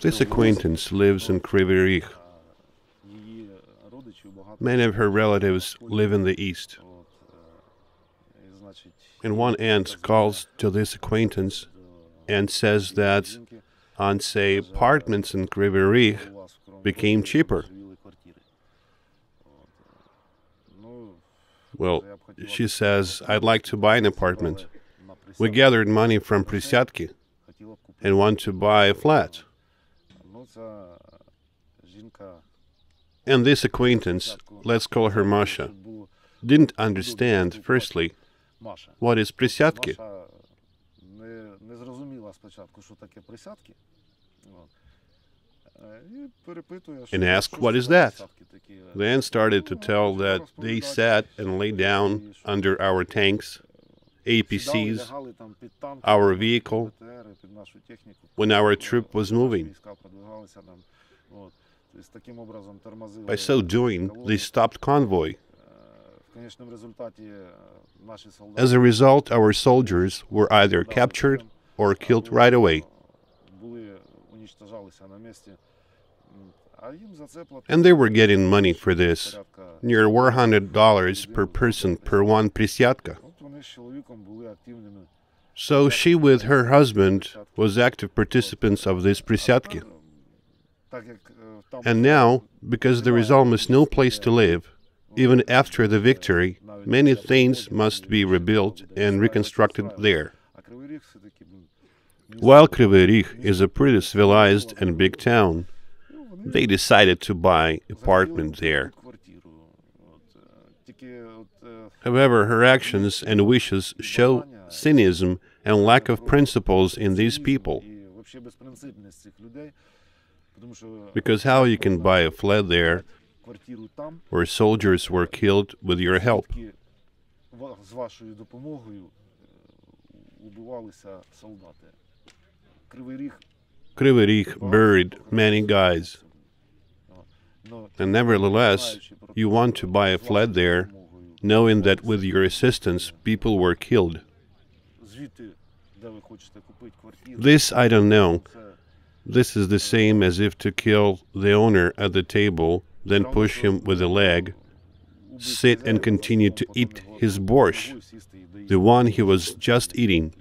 This acquaintance lives in Kryvyi Rih. Many of her relatives live in the east. And one aunt calls to this acquaintance and says that on, say, apartments in Kryvyi Rih became cheaper. Well, she says, I'd like to buy an apartment. We gathered money from Prisyatki and want to buy a flat. Ну, ця жінка And this acquaintance, let's call her Masha, Тут було didn't understand, firstly, Маша. what is Prisyatki. Маша не, не зрозуміла спочатку, що таке присядки. От. Е, І перепитує, що, And asked, що "What це is за that?" присядки такі. Then started to tell that they sat and lay down under our tanks, Сідали, APCs, our vehicle, when our troop was moving. By so doing, they stopped convoy. As a result, our soldiers were either captured or killed right away. And they were getting money for this, near $100 per person per one priziatka. So she with her husband was active participants of this Prisiatki. And now, because there is almost no place to live, even after the victory, many things must be rebuilt and reconstructed there. While Kryvyi Rih is a pretty civilized and big town, they decided to buy apartment there. However, her actions and wishes show cynism, and lack of principles in these people. Because how you can buy a flat there where soldiers were killed with your help? Kryvyi Rih buried many guys. And nevertheless, you want to buy a flat there, knowing that with your assistance people were killed. This I don't know. This is the same as if to kill the owner at the table, then push him with a leg, sit and continue to eat his borscht, the one he was just eating.